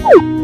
you